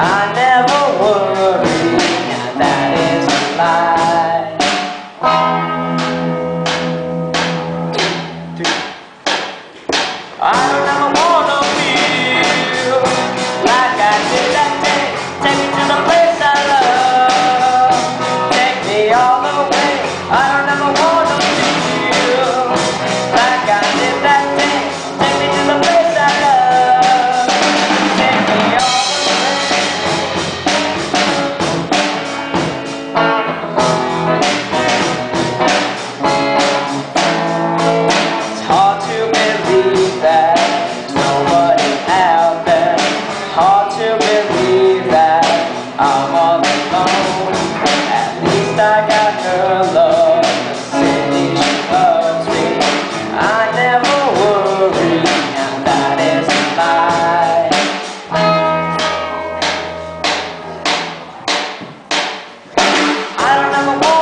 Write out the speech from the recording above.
I never worry, that is a lie. I don't ever wanna feel like I did that day. Take me to the place I love. Take me all the way. I don't ever wanna feel like I did that day. to believe that I'm all alone. At least I got her love. The city loves me. I never worry, and that is a lie. I don't ever want.